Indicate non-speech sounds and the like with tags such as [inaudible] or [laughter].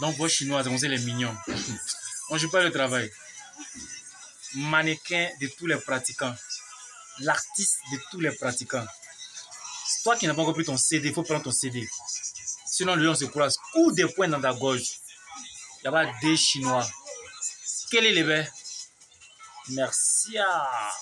Donc vos chinoises, on sait les mignons. [coughs] On joue pas le travail. Mannequin de tous les pratiquants. L'artiste de tous les pratiquants. Toi qui n'as pas encore pris ton CD, il faut prendre ton CD. Sinon, le lion se croise. Coup des points dans ta gorge. Là-bas, des Chinois. Quel est le Merci. Ah.